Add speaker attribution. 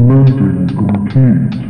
Speaker 1: Loading complete.